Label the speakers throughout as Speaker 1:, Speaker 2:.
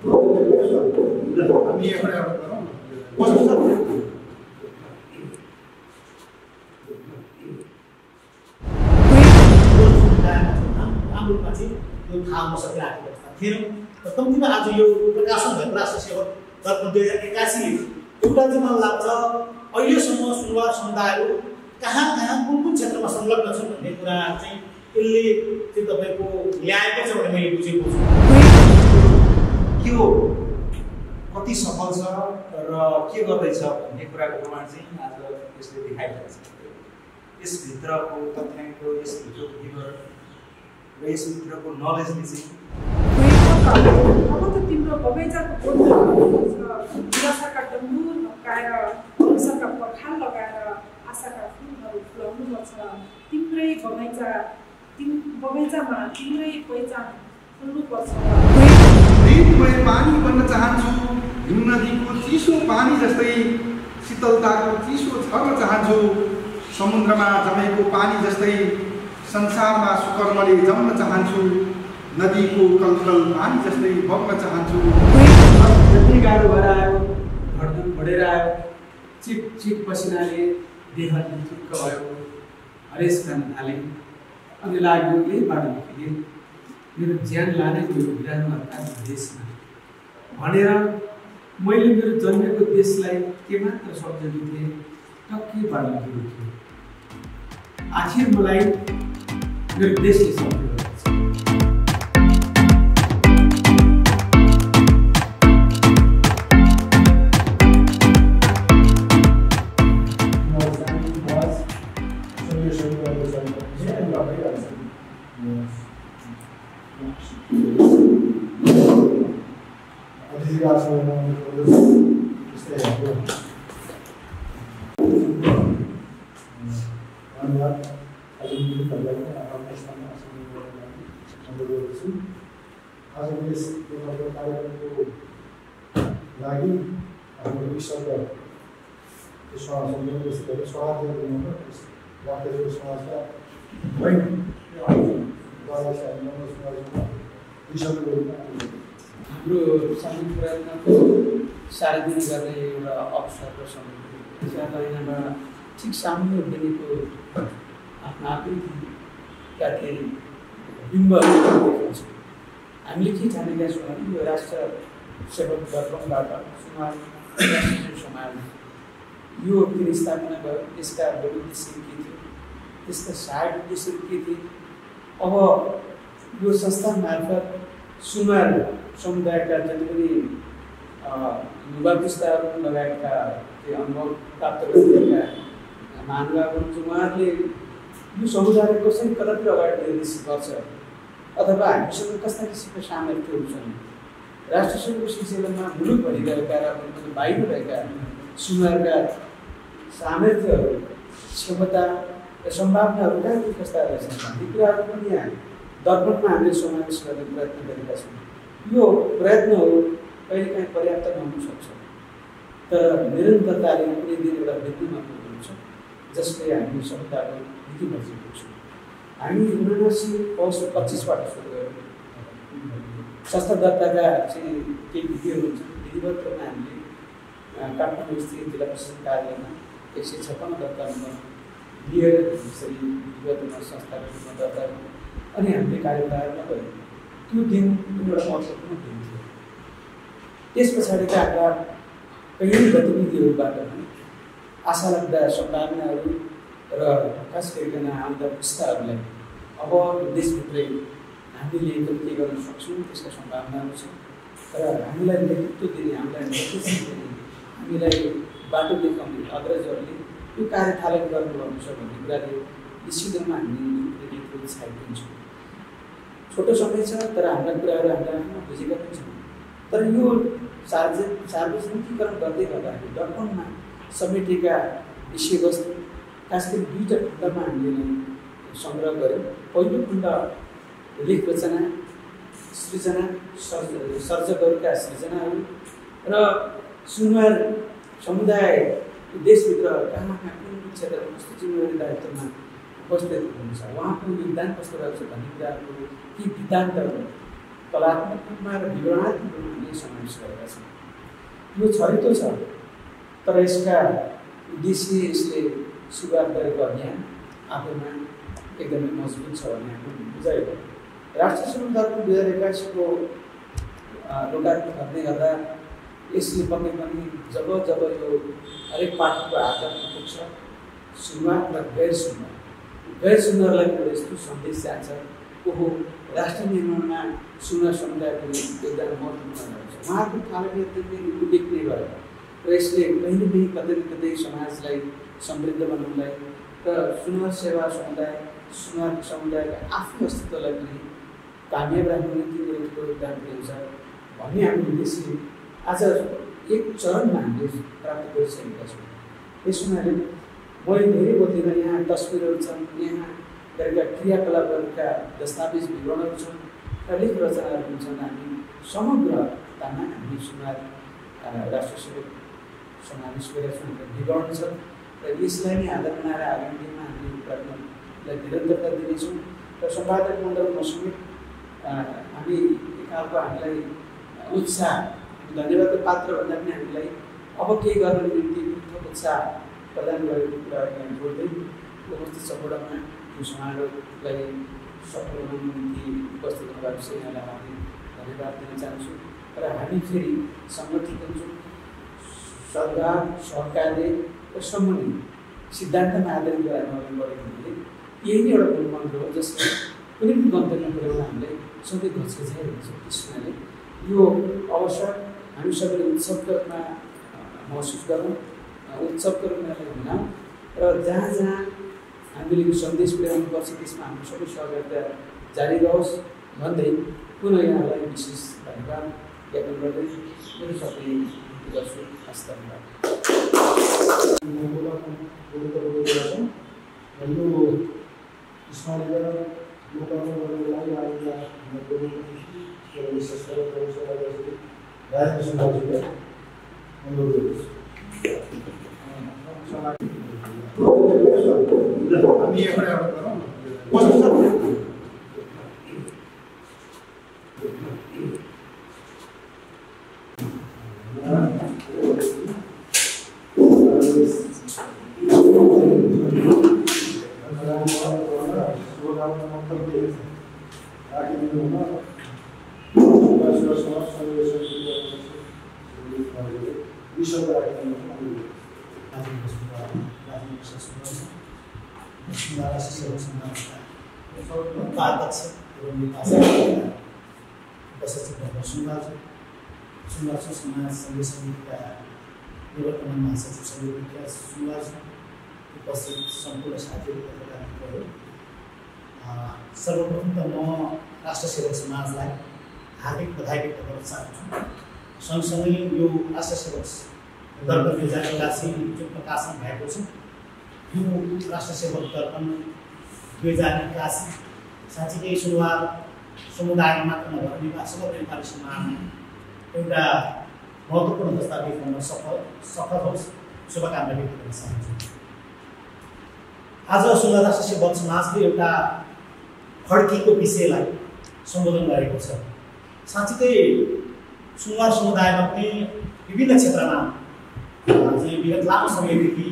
Speaker 1: कम्तीमा आज यो प्रकाशन भएको राष्ट्र दुई हजार एक्कासी एउटा चाहिँ मलाई लाग्छ अहिलेसम्म सुनवार समुदायहरू कहाँ कहाँ कुन कुन क्षेत्रमा संलग्न छन् भन्ने कुरा चाहिँ यसले चाहिँ तपाईँको ल्याएको छ भने मैले बुझेको छु
Speaker 2: के हो? कति सफल छ र के गर्दैछ भन्ने कुराको प्रमाण चाहिँ आज यसले देखाइरहेको छ। यसभित्रको तथ्याङ्क यसभित्रको विवरण र यसभित्रको नलेजले चाहिँ
Speaker 3: अब त तिम्रो बगैँचाको आशाका पर्खाल लगाएर आशाका फुलहरू फुलाउनुपर्छ। तिम्रै बगैँचा तिम बगैँचामा तिम्रै पहिचान
Speaker 4: हृदयमय पानी बन्न चाहन्छु हिम नदीको चिसो पानी जस्तै शीतलताको चिसो छर्न चाहन्छु समुद्रमा जमेको पानी जस्तै संसारमा सुकर्मले जम्न चाहन्छु नदीको कलकल पानी जस्तै बग्न चाहन्छु।
Speaker 5: जति गाह्रो भएर आयो घटन बढेर आयो चिप चिप पसिनाले देह निचुक्क भयो हरेस गर्न थालेँ। अनि लाग्यो यही बाटो निक्लिए मेरो ज्यान लाने मेरो बिरानो देशमा भनेर मैले मेरो जन्मेको देशलाई के मात्र सम्झेको थिएँ टक्कै बाटो थियो आखिर मलाई मेरो देशले सम्झेको
Speaker 6: समाजका होइन द्वारा चाहिँ हामी राम्रो समाजमा
Speaker 5: हाम्रो सामूहिक प्रयत्नको सार्वजनिक गर्ने एउटा अवसरको समय। त्यसमा यहाँबाट ठिक सामुन्ने उभिनेको आफ्नो आफै के बिम्बहरू देखाउँछ हामीले के जानेका छौँ भने यो राष्ट्र सेवक दर्पणबाट समाज यो किन स्थापना भयो यसका बढी उद्देश्यहरू के थियो त्यसका साठ उद्देश्यहरू के थिए अब यो संस्था मार्फत सुनवार समुदायका जति पनि युवा पुस्ताहरू लगायतका त्यो अनुभव प्राप्त गरिरहेका महानुभावहरू उहाँहरूले यो समुदायलाई कसरी कतातिर अगाडि निर्देश गर्छ अथवा हामीसँग कस्ता किसिमका सामर्थ्यहरू छन् राष्ट्रसङ्घको सिलसिलामा मुलुकभरि रहेका र बाहिर रहेका सुनवारका सामर्थ्यहरू क्षमता र सम्भावनाहरू कहाँ कस्ता रहेछन् भन्ने कुराहरू पनि यहाँ दर्पणमा हामीले समावेश गर्ने प्रयत्न गरेका छौँ। यो प्रयत्नहरू कहिलेकाहीँ पर्याप्त नहुन सक्छ तर निरन्तरताले कुनै दिन एउटा वृद्धिमा पुग्नुहुन्छ जसले हामी समुदायको नीति बजेको छौँ। हामी उनासी पौष पच्चिसबाट सुरु संस्था दर्ताका चाहिँ केही विधिहरू हुन्छ। विधिवत रूपमा हामीले काठमाडौँ स्थित जिल्ला प्रशासन कार्यालयमा एक सय छप्पन्न दर्ता नम्बर लिएर यसरी विधिवत रूपमा संस्थाको रूपमा दर्ता अनि हामीले कार्यक्रममा गऱ्यौँ। त्यो दिन एउटा महत्त्वपूर्ण दिन थियो। त्यस पछाडिका हाम्रा कयौँ गतिविधिहरूबाट पनि आशा लाग्दा सम्भावनाहरू र खास गरिकन आउँदा पुस्ताहरूलाई अब देशभित्रै हामीले के गर्न सक्छौँ त्यसका सम्भावनाहरू छ। तर हामीलाई नेतृत्व दिने हामीलाई नेतृत्व दिने हामीलाई बाटो देखाउने अग्रजहरूले यो कार्य थालन गर्नुपर्ने छ भन्ने कुराले निश्चित रूपमा हामी उत्साहित हुन्छौँ छोटो समय छ तर हाम्रा कुराहरू हामीले आफ्नो बुझेका पनि छौँ। तर यो सार्वज सार्वजनिकीकरण गर्दै गर्दाखेरि दर्पणमा समेटेका विषयवस्तु खास गरी दुईवटा खण्डमा हामीले सङ्ग्रह गऱ्यौँ। पहिलो खण्ड लेख रचना सृजना सर्ज सर्जकहरूका सृजनाहरू र सुनवार समुदाय देशभित्र कहाँ कहाँ कुन कुन क्षेत्रमा कस्तो जिम्मेवारी दायित्वमा उपस्थित हुनुहुन्छ। उहाँको योगदान कस्तो रहेछ भन्ने कुराहरूको ती वृत्तान्तहरू कलात्मक रूपमा र विवरणात्मक रूपमा पनि समावेश गरेका छन्। यो छरितो छ तर यसका उद्देश्य यसले सुरुवात गरेको अभियान आफैमा एकदमै मजबुत छ भन्ने हाम्रो बुझाइ हो राष्ट्रिय समुदायको दुई हजार एक्काइसको लोकार्पण गर्दै गर्दा यसले पक्कै पनि जब जब यो हरेक पाठकको हातमा पुग्छ सुरुवात र गैर सुरुवात गैर सुन्दरलाई एउटा यस्तो सन्देश जान्छ ओहो राष्ट्र निर्माणमा सुन्दर समुदायको योगदान महत्त्वपूर्ण रहेछ उहाँको कारणले अत्यन्तै उल्लेखनीय भयो। र यसले कहीँ न कहीँ कतै न कतै समाजलाई समृद्ध बनाउनलाई र सुनवार सेवा समुदाय सुनवार समुदायको आफ्नो अस्तित्वलाई पनि राख्ने निम्ति यसको योगदान पुर्याउँछ भन्ने हाम्रो उद्देश्य आज एक चरणमा हामीले प्राप्त गरिसकेका छौँ। त्यस हुनाले मैले धेरै बोल्दिनँ यहाँ तस्विरहरू छन् यहाँ गरेका क्रियाकलापहरूका दस्तावेज विवरणहरू छन् र लेख रचनाहरू छन्। हामी समग्रतामा हामी सुनार राष्ट्र सेवक समावेश गरेका छौँ। विवरण छ र यसलाई नै आधार बनाएर आगामी दिनमा हामीले कार्यक्रमलाई निरन्तरता दिनेछौँ। र सम्पादक मण्डल मसमेत हामी एक खालको हामीलाई उत्साह धन्यवादको पात्र भन्दा पनि हामीलाई अब केही गर्न निम्ति उत्साह प्रदान गरेको कुराहरू यहाँ जोड्दै उपस्थित सम्पूर्णमा यो समारोहलाई सफल बनाउनु निम्ति उपस्थित हुनुभएको यहाँलाई हामी धन्यवाद दिन चाहन्छु र हामी फेरि सङ्गठित हुन्छौँ। सरकार सहकार्य र सम्बन्धित सिद्धान्तमा आधारित गरेर अगाडि बढेको हुनाले यही नै एउटा मूल हो जसले कुनै पनि गन्तव्य पुर्याउन हामीलाई सधैँ घचघचाइरहेको छ त्यस हुनाले यो अवसर हामी सबैले उत्सवको रूपमा महसुस गरौँ उत्सवको रूपमा मनाऊँ र जहाँ जहाँ हामीले यो सन्देश पुर्याउनुपर्छ त्यसमा हाम्रो सबै सहकारिता जारी रहोस् भन्दै पुनः यहाँलाई विशेष धन्यवाद ज्ञापन गर्दै मेरो सबै गर्छु। हस् धन्यवाद।
Speaker 6: यो स्मरण लोकार्पण गर्नको लागि आएका हाम्रो विशेष गरेर राजेन्द्र सुब्बाजीलाई अनुरोध गर्छु
Speaker 4: हामी एउटा एउटा गरौँ कस्तो छ
Speaker 1: उपाध्यक्ष सुन्दर सुन्दर समाज उपस्थित सम्पूर्ण साथीहरू सर्वप्रथम त म राष्ट्र सेवक समाजलाई हार्दिक बधाई व्यक्त गर्न चाहन्छु सँगसँगै यो राष्ट्र सेवक दर्पण दुई हजार एकासी जुन प्रकाशन भएको छ यो राष्ट्र सेवक दर्पण दुई हजार एक्कासी साँच्चीकै सुरुवात समुदायमा मात्र नभएर नेपाल समग्र नेपाली समाजमा एउटा महत्त्वपूर्ण दस्तावेज गर्न सफल सफल होस् शुभकामना व्यक्त गर्न चाहन्छु आज सुन्दर राष्ट्र सेवक समाजले एउटा खड्कीको विषयलाई सम्बोधन गरेको छ साँच्चीकै सुनवार समुदायमा पनि विभिन्न क्षेत्रमा चाहिँ विगत लामो समयदेखि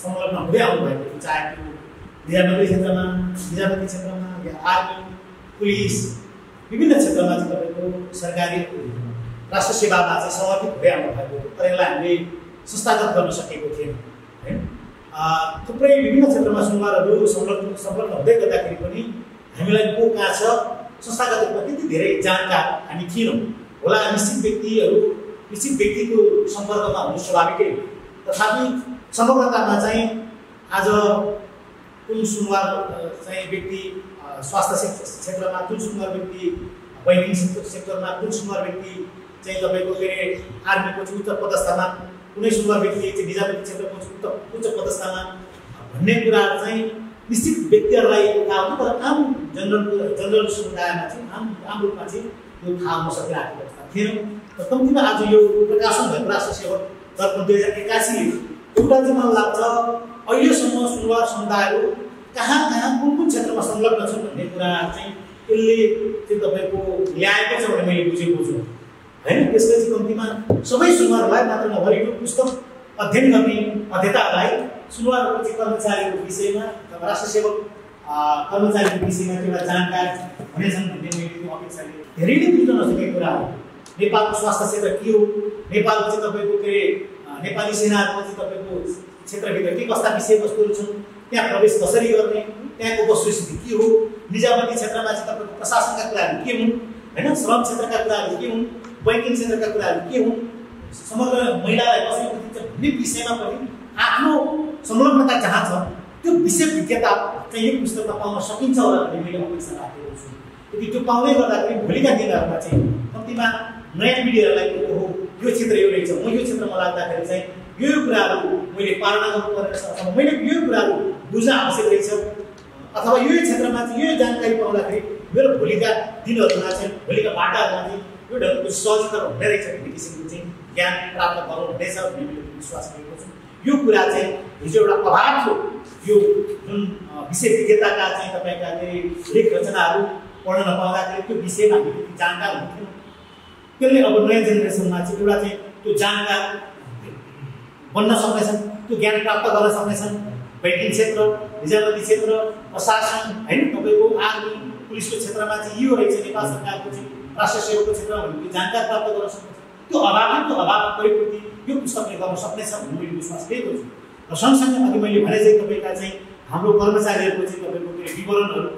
Speaker 1: संलग्न हुँदै आउनुभएको चाहे त्यो निजामती क्षेत्रमा निजामती क्षेत्रमा या आर्मी पुलिस विभिन्न क्षेत्रमा चाहिँ तपाईँको सरकारी राष्ट्र सेवामा चाहिँ समर्पित हुँदै आउनु भएको तर यसलाई हामीले संस्थागत गर्न सकेको थिएन है? थुप्रै विभिन्न क्षेत्रमा सुनवारहरू संलग्न संलग्न हुँदै गर्दाखेरि पनि हामीलाई को कहाँ छ? संस्थागत रूपमा त्यति धेरै जानकार हामी थिएनौँ। होला निश्चित व्यक्तिहरू निश्चित व्यक्तिको सम्पर्कमा हुनु स्वाभाविकै हो। तथापि समग्रतामा चाहिँ आज कुन सुनवार चाहिँ व्यक्ति स्वास्थ्य क्षेत्रमा कुन सुनवार व्यक्ति बैङ्किङ सेक्टरमा कुन सुनवार व्यक्ति चाहिँ तपाईँको के अरे आर्मीको चाहिँ उच्च पदस्थानमा कुनै सुनवार व्यक्ति चाहिँ निजामती क्षेत्रको उच्च उच्च पदस्थानमा भन्ने कुरा चाहिँ निश्चित व्यक्तिहरूलाई थाहा हुन्छ तर आम जनरल जनरल समुदायमा चाहिँ आम आम रूपमा चाहिँ यो थाहा हुन सकिरहेको अवस्था थिएन र कम्तीमा आज यो प्रकाशन भएको राष्ट्र दर्पण दुई हजार एक्कासी एउटा चाहिँ मलाई लाग्छ अहिलेसम्म सुनवार समुदायहरू कहाँ कहाँ कुन कुन क्षेत्रमा संलग्न छन् भन्ने कुरा चाहिँ यसले चाहिँ तपाईँको ल्याएको छ भने मैले बुझेको छु। होइन? त्यसपछि कम्तीमा सबै सुनुवारहरूलाई मात्र नभएर यो पुस्तक अध्ययन गर्ने अध्येताहरूलाई सुनुवारको चाहिँ कर्मचारीको विषयमा अथवा राष्ट्र सेवक कर्मचारीको विषयमा एउटा जानकार हुनेछन् भन्ने मैले त्यो अपेक्षाले धेरै नै बुझ्न नसकेको कुरा हो। नेपालको स्वास्थ्य क्षेत्र के हो? नेपालको चाहिँ तपाईँको के अरे नेपाली सेनाहरूको चाहिँ तपाईँको क्षेत्रभित्र के कस्ता विषयवस्तुहरू छन्? त्यहाँ प्रवेश कसरी गर्ने त्यहाँको वस्तुस्थिति के हो निजामती क्षेत्रमा चाहिँ तपाईँको प्रशासनका कुराहरू के हुन् होइन? श्रम क्षेत्रका कुराहरू के हुन् बैङ्किङ क्षेत्रका कुराहरू के हुन् समग्र महिलालाई कसरी बुझिन्छ भन्ने विषयमा पनि आफ्नो संलग्नता जहाँ छ त्यो विषय विज्ञता चाहिँ यो पुस्तकमा पाउन सकिन्छ होला भन्ने मैले अपेक्षा राखेको छु। यदि त्यो पाउँदै गर्दाखेरि भोलिका दिनहरूमा चाहिँ कम्तीमा नयाँ पिँढीहरूलाई ओहो यो क्षेत्र यो रहेछ म यो क्षेत्रमा लाग्दाखेरि चाहिँ यो यो कुराहरू मैले पालना गर्नुपर्ने अथवा मैले यो कुराहरू बुझ्न आवश्यक रहेछ। अथवा यो क्षेत्रमा चाहिँ यो जानकारी पाउँदाखेरि मेरो भोलिका दिनहरूमा चाहिँ भोलिका बाटाहरूमा चाहिँ यो ढङ्गको सजिलो हुने रहेछ भन्ने किसिमको चाहिँ ज्ञान प्राप्त गर्नु हुनेछ भन्ने मैले विश्वास गरेको छु। यो कुरा चाहिँ हिजो एउटा अभाव थियो। यो जुन विषय विज्ञताका चाहिँ तपाईँका लेख रचनाहरू पढ्न नपाउँदाखेरि त्यो विषयमा हामी जानकार हुन्थ्यौँ। त्यसले अब नयाँ जेनेरेसनमा चाहिँ एउटा चाहिँ त्यो जानकार बन्न सक्नेछन् त्यो ज्ञान प्राप्त गर्न सक्नेछन्। बैङ्किङ क्षेत्र निजामती क्षेत्र प्रशासन होइन? तपाईँको आर्मी पुलिसको क्षेत्रमा चाहिँ यो रहेछ नेपाल सरकारको चाहिँ राष्ट्र सेवाको क्षेत्रमा भने त्यो जानकार प्राप्त गर्न सक्नेछ त्यो अभाव त्यो अभाव परिपूर्ति यो पुस्तकले गर्न सक्नेछ भन्ने मैले विश्वास लिएको छु। र सँगसँगै अघि मैले भने चाहिँ तपाईँका चाहिँ हाम्रो कर्मचारीहरूको चाहिँ तपाईँको विवरणहरू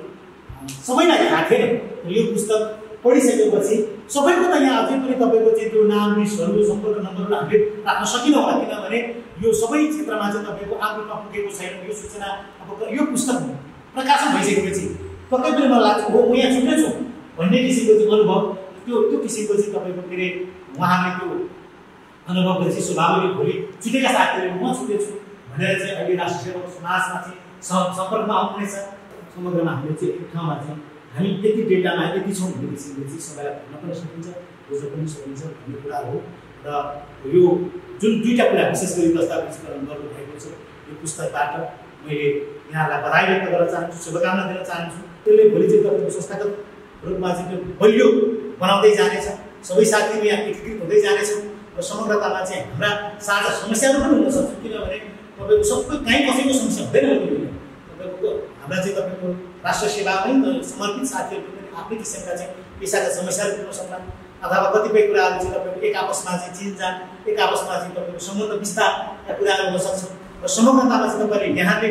Speaker 1: सबैलाई थाहा थिएन यो पुस्तक पढिसकेपछि सबैको त यहाँ अझै पनि तपाईँको चाहिँ त्यो नाम लिस्टहरू सम्पर्क नम्बरहरू हामीले राख्न सकिनँ होला किनभने यो सबै क्षेत्रमा चाहिँ तपाईँको आगोमा पुगेको छैन। यो सूचना अब यो पुस्तक प्रकाशन भइसकेपछि पक्कै पनि मलाई लाग्छ हो म यहाँ छुट्टै भन्ने किसिमको चाहिँ अनुभव त्यो त्यो किसिमको चाहिँ तपाईँको के अरे उहाँले त्यो अनुभव गरेपछि स्वभावले भोलि छुटेका साथीहरू म छुट्टै छु भनेर चाहिँ अहिले राष्ट्रिय समाजमा चाहिँ सम्- सम्पर्कमा आउनुहुनेछ। समग्रमा हामीले चाहिँ एक ठाउँमा चाहिँ हामी यति डेटामा यति छौँ किसिमले चाहिँ सबैलाई भन्न पनि सकिन्छ बुझ्न पनि सकिन्छ भन्ने कुरा हो। र यो जुन दुईवटा कुरा विशेष गरी दस्तावेजीकरण गर्नुभएको छ यो पुस्तकबाट मैले यहाँलाई बधाई व्यक्त गर्न चाहन्छु शुभकामना दिन चाहन्छु। त्यसले भोलि चाहिँ तपाईँको संस्थागत रूपमा चाहिँ त्यो बलियो बनाउँदै जानेछ। सबै साथीहरू यहाँ एकीकृत हुँदै जानेछौँ। र समग्रतामा चाहिँ हाम्रा साझा समस्याहरू पनि हुन सक्छ। किनभने तपाईँको सबै कहीँ कसैको समस्या हुँदैन। हाम्रा चाहिँ तपाईँको राष्ट्र सेवामै समर्पित साथीहरूको पनि आफ्नै किसिमका चाहिँ पेसाका समस्याहरू हुन सक्ला। अथवा कतिपय कुराहरू चाहिँ तपाईँको एक आपसमा चाहिँ चिनजान एक आपसमा चाहिँ तपाईँको सम्बन्ध विस्तारका कुराहरू हुन सक्छ। र समग्रतामा चाहिँ तपाईँले यहाँले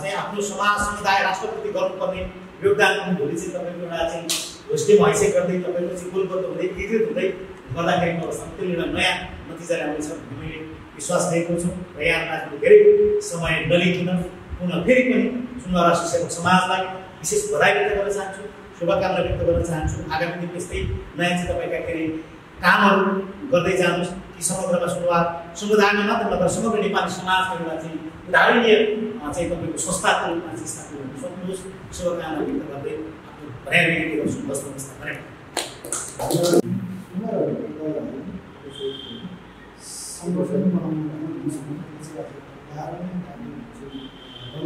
Speaker 1: चाहिँ आफ्नो समाज समुदाय राष्ट्रप्रति गर्नुपर्ने योगदान भोलि चाहिँ तपाईँको एउटा चाहिँ होस्टेल हैसियत गर्दै तपाईँको चाहिँ कुलबद्ध हुँदै एकीकृत हुँदै गर्दाखेरिको अवस्थामा त्यसले एउटा नयाँ नतिजा ल्याउनेछ भन्ने मैले विश्वास लिएको छु। र यहाँलाई धेरै समय नलिकन पुनः फेरि पनि सुनवा राष्ट्र सेवक समाजलाई विशेष बधाई व्यक्त गर्न चाहन्छु शुभकामना व्यक्त गर्न चाहन्छु। आगामी दिन यस्तै नयाँ चाहिँ तपाईँका के अरे कामहरू गर्दै जानुहोस्। कि समग्रमा सुनवार समुदायमा मात्र नभएर समग्र नेपाली समाजमा एउटा चाहिँ उदाहरणीय चाहिँ तपाईँको संस्थाको रूपमा चाहिँ स्थापित हुन सक्नुहोस्। शुभकामना व्यक्त गर्दै आफ्नो भनाइ व्यक्त गर्छु नमस्कार।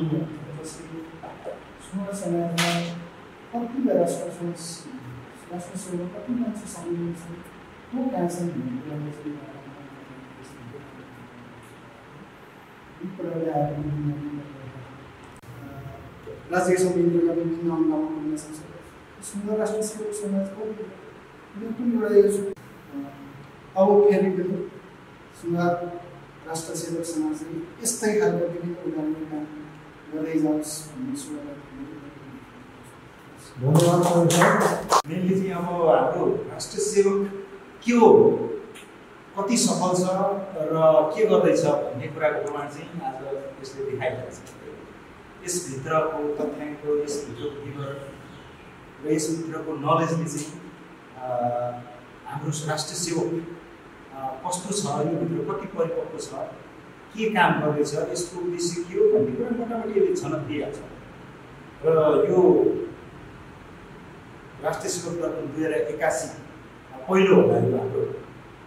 Speaker 1: धन्यवाद
Speaker 6: संगठन बनाउनु सुनर समाजमा कति राष्ट्र राष्ट्र सेवा कति मान्छे सामेल छन् को कहाँ छन् भन्ने कुरामा चाहिँ यी कुराले आएर राज्य समितिका विभिन्न अङ्गमा हुन सक्छ सुन्दर राष्ट्र सेवक समाजको कुनै पनि एउटा यो चाहिँ, अ, अब फेरि राष्ट्र सेवक समाजले यस्तै खालको विभिन्न उदाहरणको
Speaker 2: मेनली चाहिँ अब हाम्रो राष्ट्र सेवक के हो? कति सफल छ र के गर्दैछ भन्ने कुराको प्रमाण चाहिँ आज यसले देखाइरहेको छ। यसभित्रको तथ्याङ्क यसभित्रको विवरण र यसभित्रको नलेजले चाहिँ हाम्रो राष्ट्र सेवक कस्तो छ योभित्र कति परिपक्व छ के काम गर्दैछ यसको उद्देश्य के हो भन्ने कुरा मोटामोटी यसले छनक दिइहाल्छ। र यो राष्ट्रिय सेवक दर्पण दुई हजार एकासी पहिलो होला यो हाम्रो।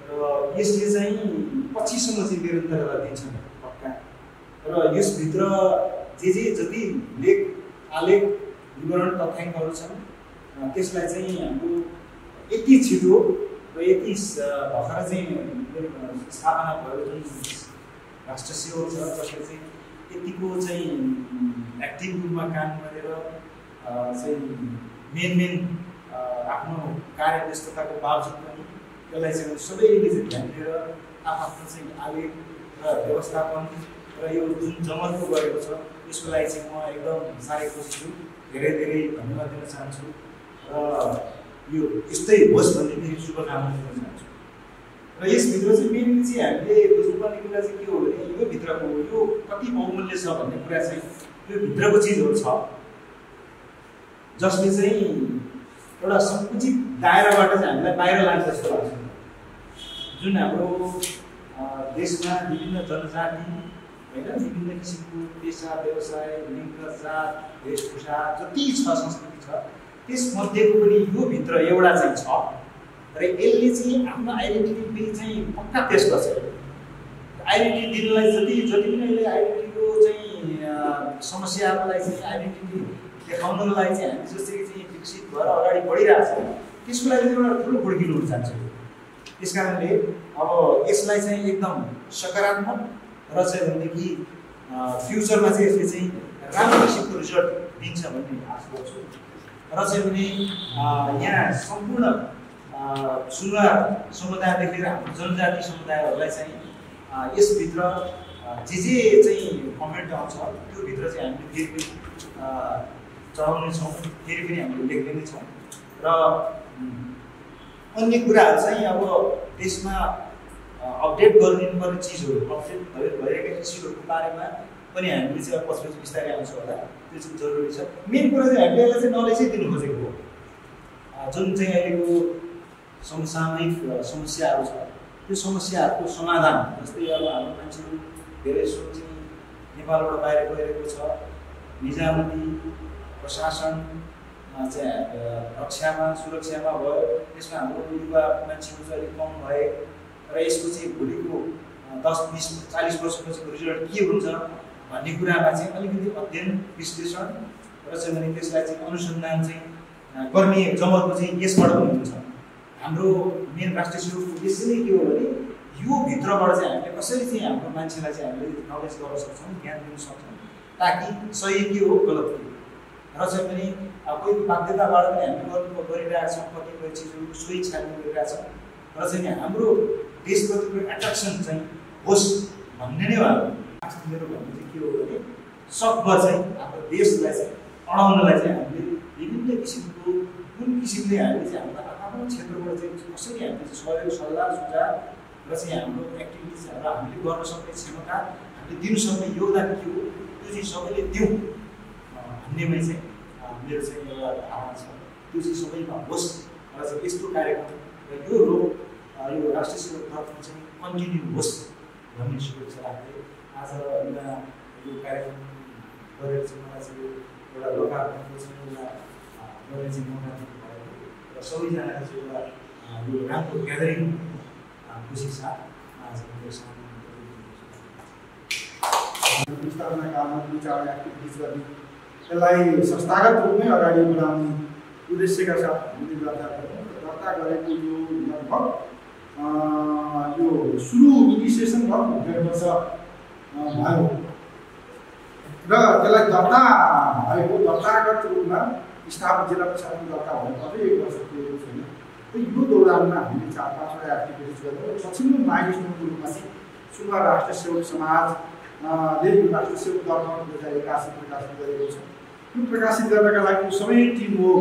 Speaker 2: र यसले चाहिँ पछिसम्म चाहिँ निरन्तरता दिन्छ पक्का। र यसभित्र जे जे जति लेख आलेख विवरण तथ्याङ्कहरू छन् त्यसलाई चाहिँ हाम्रो यति छिटो र यति भर्खर चाहिँ स्थापना भएको जुन राष्ट्र सेवक छ जसले चाहिँ यतिको चाहिँ एक्टिभ रूपमा काम गरेर चाहिँ मेन मेन आफ्नो कार्य व्यस्तताको बावजुद पनि त्यसलाई चाहिँ सबैले चाहिँ ध्यान दिएर आफ्नो चाहिँ आवेग र व्यवस्थापन र यो जुन जमर्को गरेको छ यसको लागि चाहिँ म एकदम साह्रै खुसी छु। धेरै धेरै धन्यवाद दिन चाहन्छु। र यो यस्तै होस् भन्ने फेरि शुभकामना दिन चाहन्छु। र यसभित्र चाहिँ मेनली चाहिँ हामीले बुझ्नुपर्ने कुरा चाहिँ के हो भने यो भित्रको यो कति बहुमूल्य छ भन्ने कुरा चाहिँ यो भित्रको चिजहरू छ। जसले चाहिँ एउटा सङ्कुचित दायराबाट चाहिँ हामीलाई बाहिर लाग्छ जस्तो लाग्छ। जुन हाम्रो देशमा विभिन्न जनजाति होइन विभिन्न किसिमको पेसा व्यवसाय लिङ्ग जात वेशभूषा जति छ संस्कृति छ त्यसमध्येको पनि यो भित्र एउटा चाहिँ छ। र यसले चाहिँ आफ्नो आइडेन्टिटी चाहिँ पक्का पेस गर्छ। आइडेन्टिटी दिनलाई जति जति पनि यसले आइडेन्टिटीको चाहिँ समस्याहरूलाई चाहिँ आइडेन्टिटी देखाउनको लागि चाहिँ हामी जसरी चाहिँ विकसित भएर अगाडि बढिरहेको छ। त्यसको लागि एउटा ठुलो हुन जान्छ। त्यस कारणले अब यसलाई चाहिँ एकदम सकारात्मक र चाहिँ भनेदेखि फ्युचरमा चाहिँ यसले चाहिँ राम्रो किसिमको रिजल्ट दिन्छ भन्ने आशा गर्छु। र चाहिँ अ, यहाँ सम्पूर्ण सुनवार समुदायदेखि हाम्रो जनजाति समुदायहरूलाई चाहिँ यसभित्र जे जे चाहिँ कमेन्ट आउँछ त्योभित्र चाहिँ हामीले फेरि पनि अ, चढाउने छौँ फेरि पनि हामीले लेख्ने नै छौँ। र अन्य कुराहरू चाहिँ अब अ, अपडेट गरिदिनु पर्ने चिजहरू अपडेट भइ भइरहेका इस्युहरूको बारेमा पनि हामीले चाहिँ अब पछि बिस्तारै आउँछ होला त्यो चाहिँ जरुरी छ। मेन कुरा चाहिँ हामीले यसलाई चाहिँ नलेजै दिनु खोजेको हो। जुन चाहिँ अहिलेको समसामयिक समस्याहरू छ। त्यो समस्याहरूको समाधान जस्तै अब हाम्रो मान्छेहरू धेरै जसो चाहिँ नेपालबाट बाहिर गइरहेको छ। निजामती प्रशासन चाहिँ रक्षामा सुरक्षामा भयो। त्यसमा हाम्रो युवा मान्छेहरू चाहिँ अलिक कम भए र यसको चाहिँ भोलिको दस बिस चालिस वर्षपछिको रिजल्ट के हुन्छ भन्ने कुरामा चाहिँ अलिकति अध्ययन विश्लेषण र चाहिँ भने त्यसलाई चाहिँ अनुसन्धान चाहिँ गर्ने जमर्को चाहिँ यसबाट हुनुहुन्छ। हाम्रो मेन राष्ट्रिय उद्देश्य नै के हो भने यो भित्रबाट चाहिँ हामीले कसरी चाहिँ हाम्रो मान्छेलाई चाहिँ हामीले नलेज गर्न सक्छौँ ज्ञान दिन सक्छौँ ताकि सही के हो गलत के हो? र चाहिँ पनि अब कोही बाध्यताबाट पनि हामीले गर्नु गरिरहेका छौँ कतिपय चिजहरू छान्ने गरिरहेका छौँ र चाहिँ हाम्रो देशप्रतिको एट्र्याक्सन चाहिँ होस् भन्ने नै हो हाम्रो। मेरो भन्नु चाहिँ के हो भने सकभर चाहिँ हाम्रो देशलाई चाहिँ अडाउनलाई चाहिँ हामीले विभिन्न किसिमको कुन किसिमले हामीले चाहिँ हाम्रो आफ्नो क्षेत्रबाट चाहिँ कसरी हामीले चाहिँ सहयोग सल्लाह सुझाव र चाहिँ हाम्रो एक्टिभिटिजहरू हामीले गर्न सक्ने क्षमता हामीले दिनु सक्ने योगदान के हो त्यो चाहिँ सबैले दिउँ। भन्नेमै चाहिँ मेरो चाहिँ एउटा धारणा छ। त्यो चाहिँ सबैमा होस् र चाहिँ यस्तो कार्यक्रम र यो रोग यो राष्ट्रिय सेवा चाहिँ कन्टिन्यू होस् भन्ने शुभेच्छा राख्दै आज यहाँ यो कार्यक्रम गरेर चाहिँ मलाई चाहिँ एउटा लोकार्पणको चाहिँ एउटा गर्ने चाहिँ मौका र सबैजनालाई चाहिँ एउटा यो राम्रो ग्यादरिङ खुसी साथ
Speaker 4: विस्तारमा काममा दुई चारवटा एक्टिभिटिज गर्ने त्यसलाई संस्थागत रूपमै अगाडि बढाउने उद्देश्यका साथ हामीले दर्ता गऱ्यौँ दर्ता गरेको यो लगभग यो सुरु इनिसिएसन भयो डेढ वर्ष भयो र त्यसलाई दर्ता भएको दर्तागत रूपमा स्थापना जिल्ला प्रशासन दर्ता भएको अझै एक वर्ष पुगेको छैन र यो दौरानमा हामीले चार पाँचवटा एक्टिभिटिज गर्यौँ र पछिल्लो माइलस्टोनको रूपमा चाहिँ सुनवार राष्ट्र सेवक समाज ले यो राष्ट्र सेवक दर्पण दुई हजार एकासी प्रकाशित गरेको छ यो प्रकाशित गर्नका लागि सबै टिम हो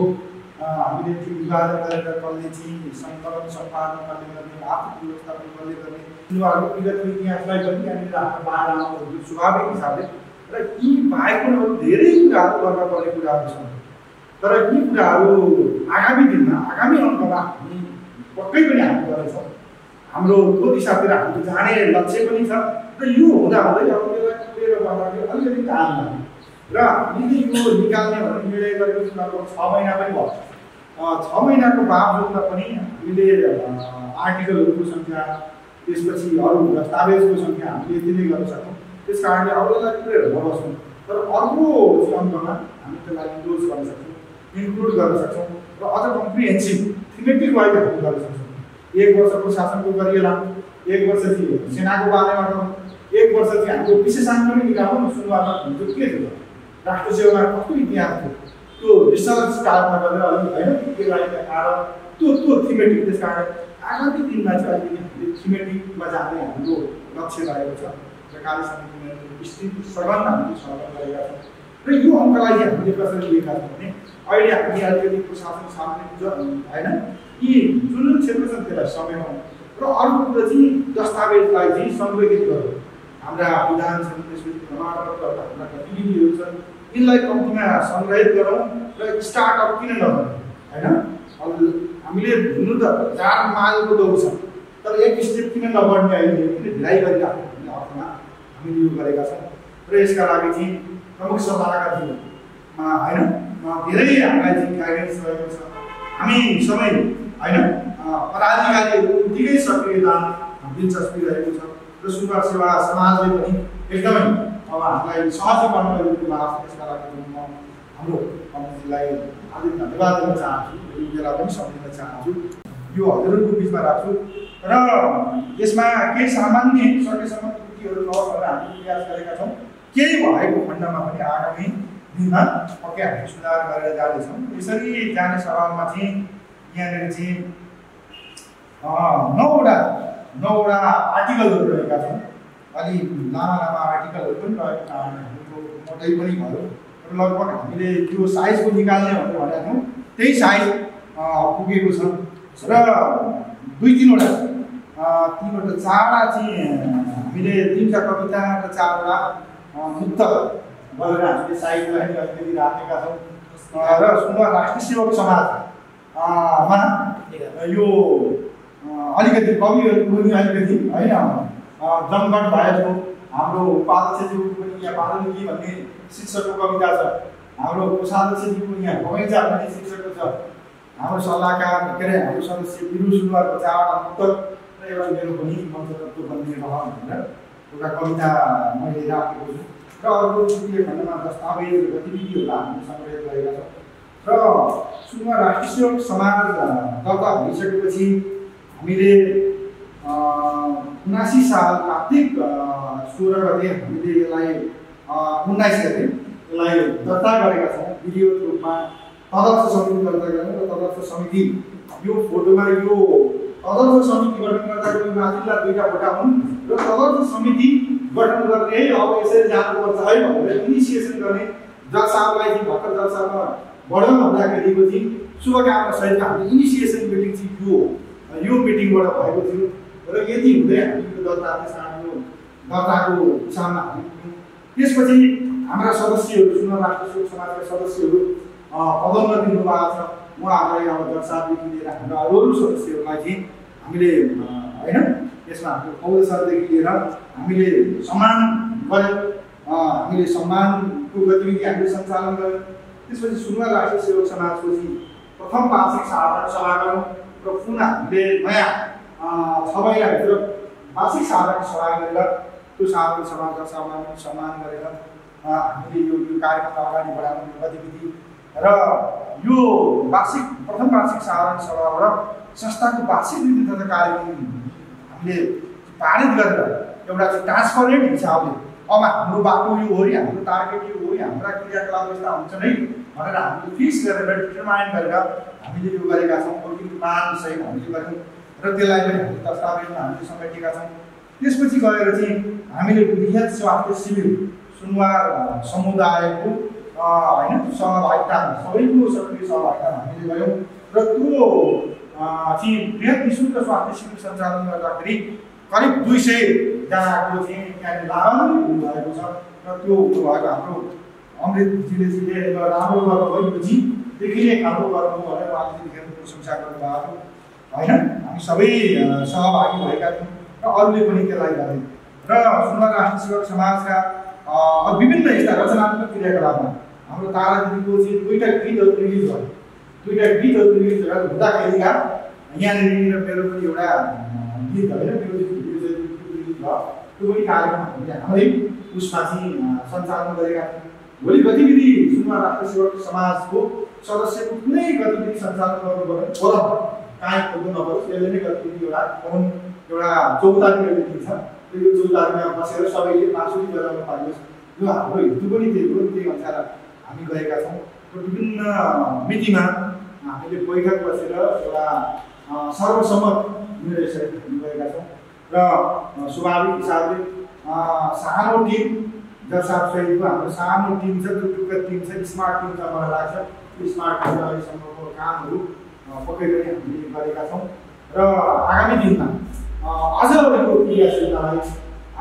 Speaker 4: हामीले टिम विभाजन गरेर कसले चाहिँ सङ्कलन सम्पादन कसले गर्ने आर्थिक व्यवस्थापन कसले गर्ने उनीहरूको विगतको इतिहासलाई पनि यहाँनिर आफ्नो बाह्र आउँछ स्वाभाविक हिसाबले र यी बाहेक धेरै कुराहरू गर्नुपर्ने कुराहरू छन् तर यी कुराहरू आगामी दिनमा आगामी अङ्कमा हामी पक्कै पनि हामी गर्नेछौँ हाम्रो त्यो दिशातिर हामीले जाने लक्ष्य पनि छ र यो हुँदा हुँदै अब त्यसलाई अलिकति काम लाग्यो र हामीले यो निकाल्ने भने निर्णय गरेपछि लगभग छ महिना पनि भयो छ महिनाको बावजुदमा पनि हामीले आर्टिकलहरूको सङ्ख्या त्यसपछि अरू दस्तावेजको सङ्ख्या हामीले यति नै गर्न सक्छौँ त्यस कारणले अब यसलाई पुरै तर अर्को अङ्कमा हामी त्यसलाई इन्क्लुड गर्न सक्छौँ इन्क्लुड गर्न सक्छौँ र अझ कम्प्रिहेन्सिभ थिमेटिक वाइज हामीले गर्न सक्छौँ। एक वर्षको शासनको गरिएला एक वर्ष चाहिँ सेनाको बारेमा एक वर्ष चाहिँ हाम्रो विशेषाङ्क निकालौँ न सुरुवातमा के थियो? राष्ट्र सेवामा कस्तो इतिहास थियो? त्यो रिसर्च कालमा गरेर अलिक होइन त्यसलाई आएर त्यो त्यो थिमेटिक त्यस कारण आगामी दिनमा चाहिँ अलिकति हामीले जाने हाम्रो लक्ष्य रहेको छ। र कार्य समितिमा विस्तृत सघन हामीले छलफल गरेका छौँ। र यो अङ्कलाई चाहिँ हामीले कसरी लिएका छौँ भने अहिले हामी अलिकति प्रशासन सामने होइन यी जुन जुन क्षेत्र छन् त्यसलाई समेटौँ। र अर्को कुरो चाहिँ दस्तावेजलाई चाहिँ सङ्ग्रहित गरौँ। हाम्रा विधान छन् त्यसपछि प्रमाणपत्र हाम्रा गतिविधिहरू छन् यिनलाई कम्तीमा सङ्ग्रहित गरौँ र स्टार्टअप किन नगरौँ होइन? हामीले हुनु त चार माइलको दौड छ। तर एक स्टेप किन नबढ्ने अहिले? किन ढिलाइ गरिराख्नु भन्ने अर्थमा हामीले यो गरेका छौँ। र यसका लागि चाहिँ प्रमुख सभाका होइन? धेरै हामीलाई गाइडेन्स रहेको छ। हामी सबै होइन? पदाधिकारीहरू उत्तिकै सक्रियता दिलचस्पी रहेको छ। र सुनवार सेवा समाजले पनि एकदमै अब हामीलाई सहजीकरण गरेको भएको छ त्यसका लागि म हाम्रो कमिटीलाई हार्दिक धन्यवाद दिन चाहन्छु। यो बेला पनि सम्झिन चाहन्छु। यो हजुरहरूको बिचमा राख्छु। र यसमा केही सामान्य सकेसम्म त्रुटिहरू नहोस् भनेर हामीले प्रयास गरेका छौँ। केही भएको खण्डमा पनि आगामी दिनमा पक्कै हामी सुधार गरेर जाँदैछौँ। यसरी जाने सवालमा चाहिँ यहाँनिर चाहिँ नौवटा नौवटा आर्टिकलहरू रहेका छन्। अलि लामा लामा आर्टिकलहरू पनि रहेको हाम्रो मोटै पनि भयो। र लगभग हामीले त्यो साइजको निकाल्ने भनेर भनेका थियौँ। त्यही साइज पुगेको छ। र दुई तिनवटा तिनवटा चारवटा चाहिँ हामीले तिनवटा कविता र चारवटा मुक्त गरेर हामीले साइजलाई अलिकति राखेका छौँ। र सुनवार राष्ट्रिय सेवक समाजमा यो अलिकति कविहरूको पनि अलिकति होइन? जमघट भएको हाम्रो उपाध्यक्षज्यूको पनि यहाँ बालमुखी भन्ने शिक्षकको कविता छ। हाम्रो कोषाध्यक्षज्यूको यहाँ बगैँचा भन्ने शिक्षकको छ। हाम्रो सल्लाहकार के अरे हाम्रो सदस्य बिरु सुनवारको चारवटा मुक्तक र एउटा मेरो पनि मन्त्रतत्व बन्ने रह भनेर एउटा कविता मैले राखेको छु। र अर्को तृतीय खण्डमा दस्तावेज गतिविधिहरूलाई हामीले सङ्ग्रह गरेका छौँ। र सुनवार राष्ट्रिय समाज दर्ता भइसकेपछि हामीले उनासी साल कार्तिक सोह्र गते हामीले यसलाई उन्नाइस गते यसलाई दर्ता गरेका छौँ। विधिवत रूपमा तदर्थ समिति दर्ता गऱ्यौँ र तदर्थ समिति यो फोटोमा यो तदर्थ समिति गठन गर्दाखेरि माथिल्ला दुईवटा फोटा हुन् र तदर्थ समिति गठन गर्ने अब यसरी जानुपर्छ है भनेर इनिसिएसन गर्ने जज साहबलाई चाहिँ भर्खर जज साहबमा बढाउँ भन्दाखेरिको चाहिँ शुभकामना सहित हाम्रो इनिसिएसन मिटिङ चाहिँ यो यो मिटिङबाट भएको थियो। र यति हुँदै हामी यो दर्ताले सानो दर्ताको दिशामा हामी त्यसपछि हाम्रा सदस्यहरू सुन राष्ट्र समाजका सदस्यहरू पदोन्नति हुनुभएको छ। उहाँहरूलाई अब दर्शादेखि लिएर हाम्रा अरू सदस्यहरूलाई चाहिँ हामीले होइन यसमा हाम्रो सरदेखि लिएर हामीले सम्मान गऱ्यौँ। हामीले सम्मानको गतिविधि हामीले सञ्चालन गऱ्यौँ। त्यसपछि सुनवार राष्ट्र सेवक समाजको चाहिँ प्रथम वार्षिक साधारण सभा गऱ्यौँ र पुनः हामीले नयाँ छ महिनाभित्र वार्षिक साधारण सभा गरेर त्यो साधारण सभाका सभामा सम्मान गरेर हामीले यो यो कार्यक्रमलाई अगाडि बढाउने गतिविधि र यो वार्षिक प्रथम वार्षिक साधारण सभाबाट संस्थाको वार्षिक नीति तथा कार्यक्रम हामीले पारित गरेर एउटा चाहिँ ट्रान्सपरेन्ट हिसाबले अब हाम्रो बाटो यो हो हाम्रो टार्गेट यो हो हाम्रा क्रियाकलाप यस्ता हुन्छन् है भनेर हामीले फिक्स गरेर डिटरमाइन गरेर हामीले यो गरेका छौँ वकिल सहित हामीले गऱ्यौँ र त्यसलाई पनि हामीले दस्तावेजमा हामीले समेटेका छौँ। त्यसपछि गएर चाहिँ हामीले वृहत स्वास्थ्य शिविर सुनवार समुदायको होइन सहभागिता सबैको सक्रिय सहभागिता हामीले गऱ्यौँ र त्यो चाहिँ वृहत नि शुल्क स्वास्थ्य शिविर सञ्चालन गर्दाखेरि करिब दुई सयजनाको चाहिँ त्यहाँनिर लाभान्वित हुनुभएको छ र त्यो भएको हाम्रो अमृतजीले चाहिँ राम्रो गर्नुभयो देखि नै खालको गर्नु भनेर उहाँले त्यतिखेर प्रशंसा गर्नुभएको होइन हामी सबै सहभागी भएका थियौँ र अरूले पनि त्यसलाई गरे र सुनवार राष्ट्र सेवक समाजका विभिन्न यस्ता रचनात्मक क्रियाकलापमा हाम्रो तारा दिदीको चाहिँ दुईवटा गीतहरू रिलिज भयो। दुईवटा गीतहरू रिलिज हुँदाखेरिका यहाँनिर मेरो पनि एउटा गीत होइन भिडियो रिलिज भयो। त्यो पनि कार्यक्रम हामीले हाम्रै उसमा चाहिँ सञ्चालन गरेका थियौँ। भोलि गतिविधि सुनवार राष्ट्र सेवक समाजको सदस्यको कुनै गतिविधि सञ्चालन गर्नु पऱ्यो फोरम कहीँ खोल्नु नपरोस्। यसले नै गतिविधि एउटा फोरम एउटा चौतारी अहिले दिन्छ त्यो चौतारीमा बसेर सबैले मासुरी बजाउन पाइयोस्। यो हाम्रो हेतु पनि त्यही हो। त्यही अनुसार हामी गएका छौँ र विभिन्न मितिमा हामीले बैठक बसेर एउटा सर्वसम्मत निर्णयसहित हामी गएका छौँ र स्वाभाविक हिसाबले सानो टिम सहितको हाम्रो सानो टिम छ टुटुक्क टिम छ स्मार्ट टिम छ मलाई लाग्छ। स्मार्ट टिमले अहिलेसम्मको कामहरू पक्कै पनि हामीले गरेका छौँ र आगामी दिनमा अझ यो क्रियाशीलतालाई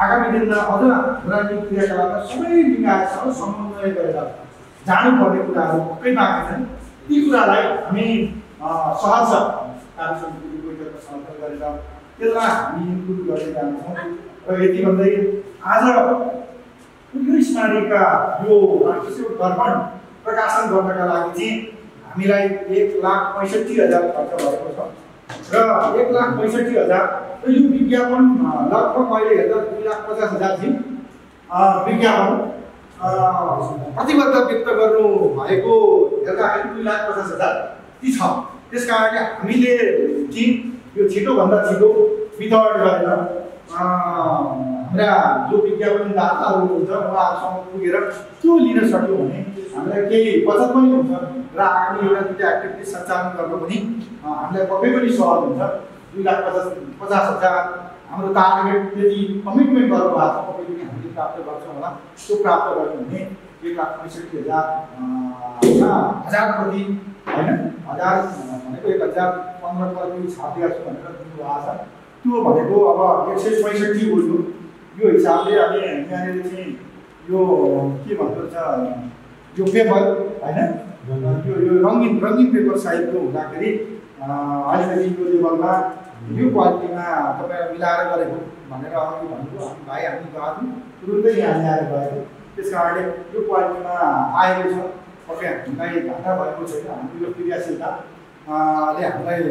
Speaker 4: आगामी दिनमा अझ रणनीतिक क्रियाकलापलाई सबै निकायसँग समन्वय गरेर जानुपर्ने कुराहरू पक्कै बाँकी छन्। ती कुरालाई हामी सहज कार्य समितिको बैठकमा समर्थन गरेर त्यसलाई हामी इन्क्लुड गर्दै जानेछौँ। र यति भन्दै आज यो स्मारिका यो दर्पण प्रकाशन गर्नका लागि चाहिँ हामीलाई एक लाख पैँसठी हजार खर्च भएको छ। र एक लाख पैँसठी हजार र यो विज्ञापन लगभग अहिले हेर्दा दुई लाख पचास हजार थियो। विज्ञापन। अ, प्रतिबद्ध व्यक्त गर्नु भएको हेर्दाखेरि दुई लाख पचास हजार ती छ। त्यस कारणले हामीले चाहिँ यो छिटोभन्दा छिटो वितरण गरेर हाम्रा जो विज्ञापनदाताहरू हुनुहुन्छ उहाँहरूसँग पुगेर त्यो लिन सक्यौँ भने हामीलाई केही बचत पनि हुन्छ र आगामी एउटा दुईवटा एक्टिभिटी सञ्चालन गर्नु पनि हामीलाई पक्कै पनि सहज हुन्छ। दुई लाख पचास पचास हजार हाम्रो टार्गेट त्यति कमिटमेन्ट गर्नुभएको छ पक्कै पनि प्राप्त गर्छौँ होला। त्यो प्राप्त गर्नु भने एक लाख पैँसठी हजार हजार प्रति होइन? हजार भनेको एक हजार पन्ध्र प्रति छापिएको छु भनेर दिनुभएको छ। त्यो भनेको अब एक सय पैँसठी हो यो। हिसाबले अब यहाँनिर चाहिँ यो के भन्नुहुन्छ यो पेपर होइन? यो यो रङ्गिन रङ्गिन पेपर साइजको हुँदाखेरि अ, अलिकति यो लेभलमा यो क्वालिटीमा तपाईँलाई मिलाएर गरेको भनेर अघि भन्नुभयो हामी भाइ हामी गएको थियौँ तुरुन्तै यहाँ ल्याएर गएको त्यस कारणले यो क्वालिटीमा आएको छ पक्कै हामीलाई घाटा भएको छैन हाम्रो यो क्रियाशीलता अ, ले हामीलाई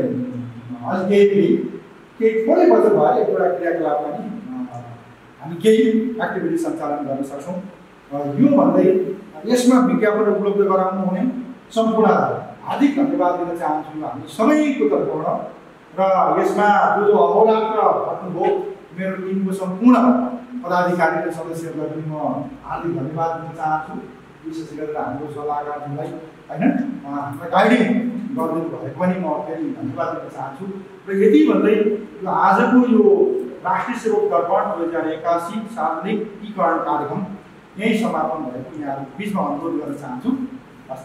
Speaker 4: अलिक केही केही थोरै बचत भयो एक दुईवटा क्रियाकलापमा नि अ, हामी केही एक्टिभिटी सञ्चालन गर्न सक्छौँ यो भन्दै यसमा विज्ञापन उपलब्ध गराउनु हुने सम्पूर्ण हार्दिक धन्यवाद दिन चाहन्छु हामी सबैको तर्फबाट र यसमा जो जो अहोरात्र खट्नुभयो मेरो टिमको सम्पूर्ण पदाधिकारी र सदस्यहरूलाई पनि म हार्दिक धन्यवाद दिन चाहन्छु। विशेष गरेर हाम्रो सल्लाहकारहरूलाई होइन? हामीलाई गाइडिङ गरिदिनु भएको पनि म फेरि धन्यवाद दिन चाहन्छु। र यति भन्दै यो आजको यो राष्ट्रिय सेवक दर्पण दुई हजार एकासी सार्वजनिकीकरण कार्यक्रम यहीँ समापन भएको यहाँहरू बिचमा अनुरोध गर्न चाहन्छु। हस्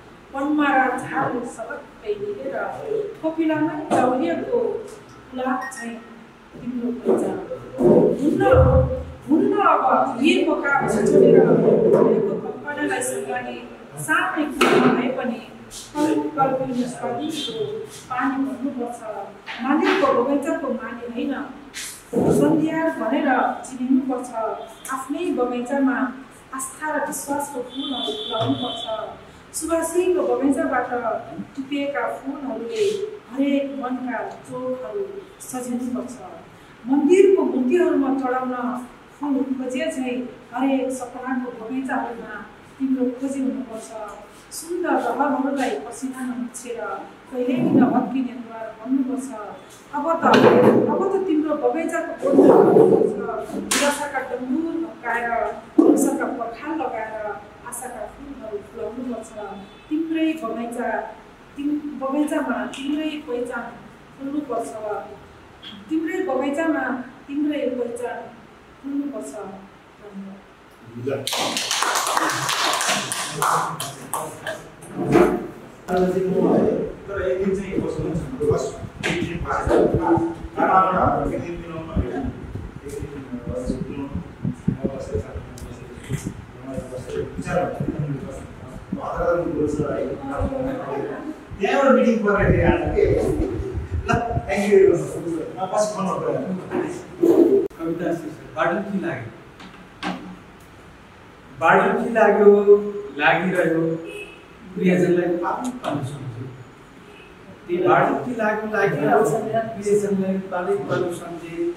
Speaker 3: वनमा र झार सबक्कै मिलेर कोपिलामै चौरिएको फुलाक चाहिँ तिम्रो हुन्न हुन्न अब वीरको काम छोडेर कल्पनालाई सघाउने साथै भए पनि कल्प कल्पिनु स्वादिष्टको पानी भन्नुपर्छ मालिकको बगैँचाको माने होइन सन्ध्या भनेर चिनिनुपर्छ आफ्नै बगैँचामा आस्था र विश्वासको फुलहरू फुलाउनुपर्छ सुभाषीको बगैँचाबाट टिपिएका फुलहरूले हरेक मनका चोखहरू सजिनुपर्छ मन्दिरको मूर्तिहरूमा चढाउन फुल खोजे झै हरेक सपनाको बगैँचाहरूमा तिम्रो खोजी हुनुपर्छ सुन्दर रहरहरूलाई पसिना नमुछेर कहिल्यै नभत्किने द्वार भन्नुपर्छ अब त अब त तिम्रो बगैँचाको बोल्छ निराशाका डङ्गुर भत्काएर वर्षका पर्खाल लगाएर आशाका फुलहरू फुलाउनुपर्छ तिम्रै बगैँचा तिम बगैँचामा तिम्रै पहिचान फुल्नुपर्छ तिम्रै बगैँचामा तिम्रै पहिचान फुल्नुपर्छ
Speaker 2: तर एक दिन चाहिँ बस्नु बस एक दिन बसेर आरामबाट एक दिन मिलाउनु होइन एक दिन बसेर मिलाउनु अब बसेर बसेर बसेर विचार गर्नु। खतरा कुरो छ है त्यहाँबाट मिटिङ गरेर फेरि आज के ल थ्याङ्क यू म पछि फोन गर्छु
Speaker 5: कविता शीर्षक बाटो के लाग्यो बाटो के लाग्यो लागिरह्यो प्रियजनलाई पालु पालु सम्झ्यो त्यो बाटो के लाग्यो लागिरह्यो प्रियजनलाई पालै पालु सम्झे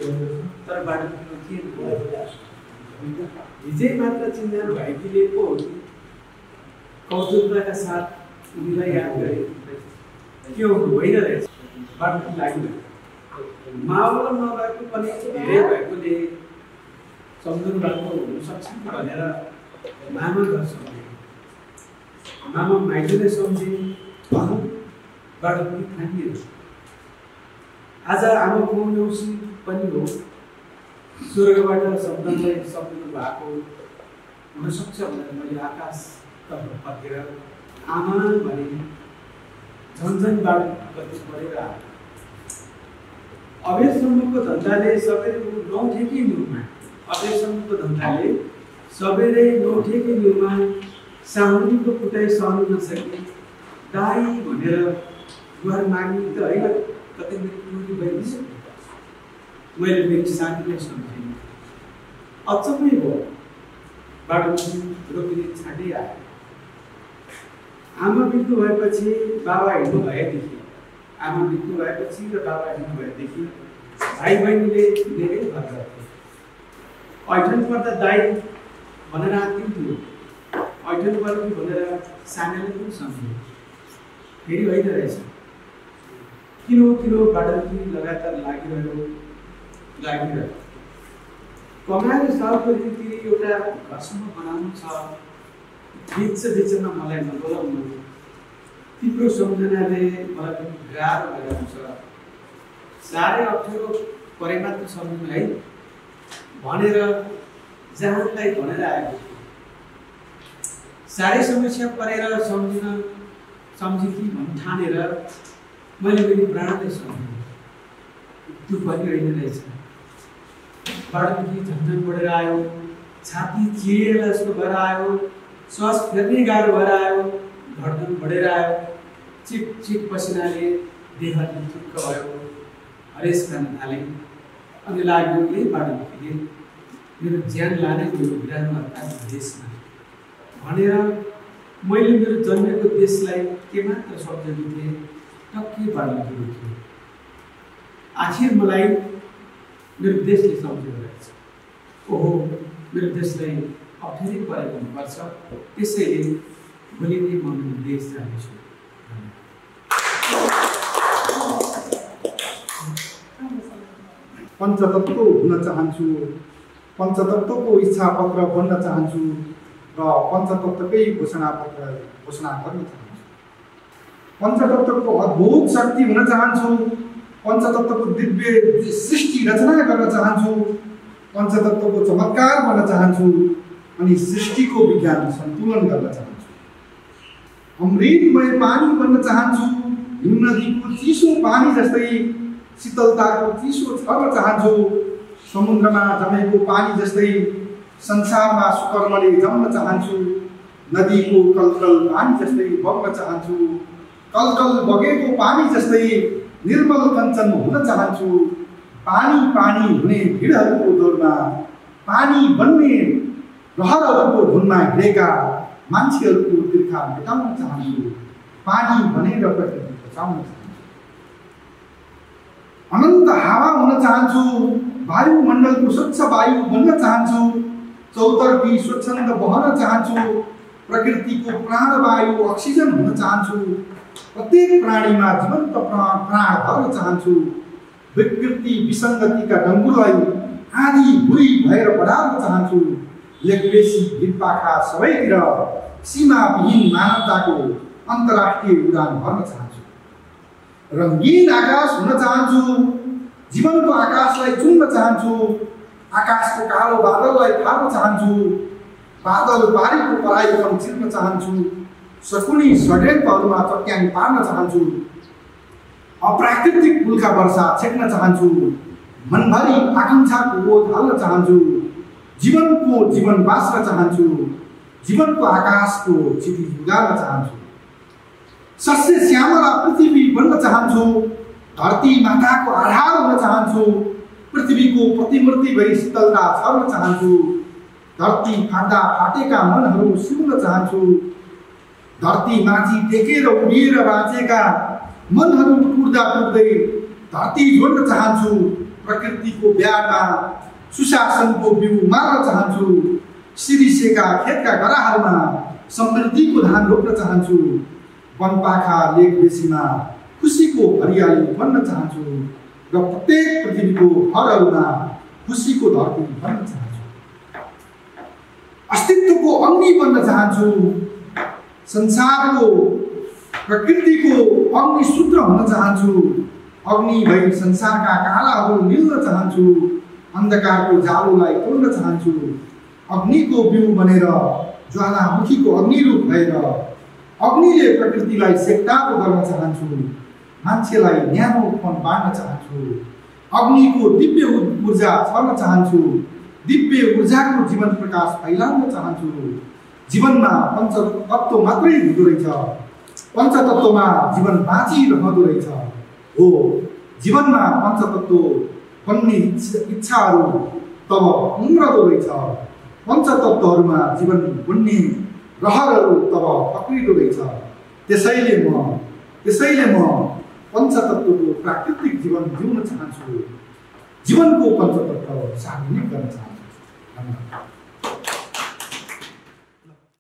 Speaker 5: तर बाटो किन के हिजै मात्र चिन्जान भाइटीले पो हो कौतुकताका साथ उनीलाई याद गरे। हो होइन रहेछ। बाटो लाग्यो। माहौल नभएको पनि धेरै भएकोले सम्झनु भएको हुनसक्छ भनेर मामा घर सम्झे। मामा माइतीले सम्झे। भनौँबाट पनि थामिएर आज आमा पाउनेउसी पनि हो। स्वर्गबाट शब्दलाई सम्झनु भएको हुनसक्छ भनेर मैले आकाशतर्फ फर्केर आमा भने झन्झनबाट कति पढेर आएको। अबेरसम्मको धन्दाले सबैले नउठेकै न्युमा अबेरसम्मको धन्दाले सबैले नउठेकै न्युमा साहुनीको कुटाइ सहनु नसके दाई भनेर गुहार माग्नु त होइन कतै मेरो टुरी भइदिन्छ मैले मेरो साथीलाई सम्झेँ अचम्मै भयो बाटो रोकिने छाँटै आयो आमा मृत्यु भएपछि बाबा हिँड्नु भएदेखि आमा मृत्यु भएपछि र बाबा हिँड्नु भएदेखि भाइ बहिनीले धेरै घर गर्थे ऐठन पर्दा दाइ भनेर आत्तिन्थ्यो ऐठन पर्ने भनेर सानैले पनि सम्झ्यो फेरि होइन रहेछ किलो किलो बाटो लगातार लागिरह्यो लागिरह्यो कमाएर सालको रीति एउटा घरसम्म बनाउनु छ। बेच्छ बेच्न मलाई नबोलाउनु तिम्रो सम्झनाले मलाई पनि गाह्रो भइरहेको छ साह्रै अप्ठ्यारो परे मात्र सम्झनु है भनेर जहाँलाई भनेर आएको साह्रै समस्या परेर सम्झिन सम्झिथी भन् ठानेर मैले मेरो प्राणलाई सम्झेँ त्यो पनि होइन रहेछ। बाटोदेखि झन्झन बढेर आयो छाती चिरेर जस्तो भएर आयो श्वास फेर्नै गाह्रो भएर आयो धड्कन बढेर आयो चिट चिट पसिनाले देह चुक्क भयो। हरेस खान थालेँ अनि लाग्यो यही बाटोदेखि मेरो ज्यान लाने मेरो बिरानो देशमा भनेर मैले मेरो जन्मेको देशलाई के मात्र सम्झनु थिएँ टक्कै बाटो थियो। आखिर मलाई मेरो देशले सम्झेको रहेछ ओहो मेरो देशलाई अप्ठ्यारै परेको हुनुपर्छ त्यसैले भोलि नै म मेरो देश जानेछु
Speaker 4: पञ्चतत्व हुन चाहन्छु पञ्चतत्वको इच्छा पत्र बन्न चाहन्छु र पञ्चतत्वकै घोषणा पत्र घोषणा गर्न चाहन्छु। पञ्चतत्वको अद्भुत शक्ति हुन चाहन्छु पञ्चतत्वको दिव्य सृष्टि रचना गर्न चाहन्छु। पञ्चतत्वको चमत्कार बन्न चाहन्छु अनि सृष्टिको विज्ञान सन्तुलन गर्न चाहन्छु। अमृतमय पानी बन्न चाहन्छु हिम नदीको चिसो पानी जस्तै शीतलताको चिसो छर्न चाहन्छु समुद्रमा जमेको पानी जस्तै संसारमा सुकर्मले जम्न चाहन्छु नदीको कलकल पानी जस्तै बग्न चाहन्छु कलकल बगेको पानी जस्तै निर्मल कञ्चन हुन चाहन्छु। पानी पानी हुने भिडहरूको दौडमा पानी बन्ने रहरहरूको धुनमा हिँडेका मान्छेहरूको तिर्खा मेटाउन चाहन्छु। पानी भनेर प्रकृति बचाउन चाहन्छु। अनन्त हावा हुन चाहन्छु। वायुमण्डलको स्वच्छ वायु बन्न चाहन्छु। चौतर्फी स्वच्छन्द बहन चाहन्छु। प्रकृतिको प्राणवायु अक्सिजन हुन चाहन्छु। प्रत्येक प्राणीमा जीवन्त प्राण प्राण भर्न चाहन्छु। विकृति विसङ्गतिका डङ्गुलाई आधी बुढी भएर बढाउन चाहन्छु। लेखबेसी हिरपाखा सबैतिर सीमाविहीन मानवताको अन्तर्राष्ट्रिय उडान भर्न चाहन्छु। रङ्गीन आकाश हुन चाहन्छु। जीवनको आकाशलाई चुन्न चाहन्छु। आकाशको कालो बादललाई थाप्न चाहन्छु। बादल बारीको पराइपन चिर्न चाहन्छु। सकुनी षड्यन्त्रहरूमा चट्याङ पार्न चाहन्छु। अप्राकृतिक पुल्का वर्षा छेक्न चाहन्छु। मनभरि आकाङ्क्षाको ओत हाल्न चाहन्छु। जीवनको जीवन बाँच्न चाहन्छु। जीवनको आकाशको क्षितिज उगार्न चाहन्छु। सस्य श्यामला पृथ्वी बन्न चाहन्छु। धरती माताको आधार हुन चाहन्छु। पृथ्वीको प्रतिमूर्ति भई शीतलता छर्न चाहन्छु। धरती फाट्दा फाटेका मनहरू सिउन चाहन्छु। धरती माथि टेकेर उभिएर बाँचेका मनहरू टुट्दा टुट्दै धरती जोड्न चाहन्छु प्रकृतिको ब्याडमा सुशासनको बिउ मार्न चाहन्छु सिरिसेका खेतका गराहरूमा समृद्धिको धान रोप्न चाहन्छु वनपाखा लेक बेसीमा खुसीको हरियाली बन्न चाहन्छु र प्रत्येक पृथ्वीको हरहरूमा खुसीको धरती बन्न चाहन्छु। अस्तित्वको अग्नि बन्न चाहन्छु संसारको प्रकृतिको अग्नि सूत्र हुन चाहन्छु। अग्नि भई संसारका कालाहरू निल्न चाहन्छु। अन्धकारको जालोलाई तोड्न चाहन्छु। अग्निको बिउ बनेर ज्वालामुखीको अग्निरूप भएर अग्निले प्रकृतिलाई सेक्टाको गर्न चाहन्छु। मान्छेलाई न्यानोपन बाँड्न चाहन्छु। अग्निको दिव्य ऊर्जा छर्न चाहन्छु। दिव्य ऊर्जाको जीवन प्रकाश फैलाउन चाहन्छु। जीवनमा पञ्चतत्व मात्रै हुँदो रहेछ। पञ्चतत्वमा जीवन बाँचिरहँदो रहेछ। हो जीवनमा पञ्चतत्व बन्ने इच्छा- इच्छाहरू तब उम्रदो रहेछ। पञ्चतत्वहरूमा जीवन बन्ने रहरहरू तब पक्रिँदो रहेछ। त्यसैले म त्यसैले म पञ्चतत्वको प्राकृतिक जीवन जिउन चाहन्छु। जीवनको पञ्चतत्व सार्वजनिक गर्न चाहन्छु। धन्यवाद।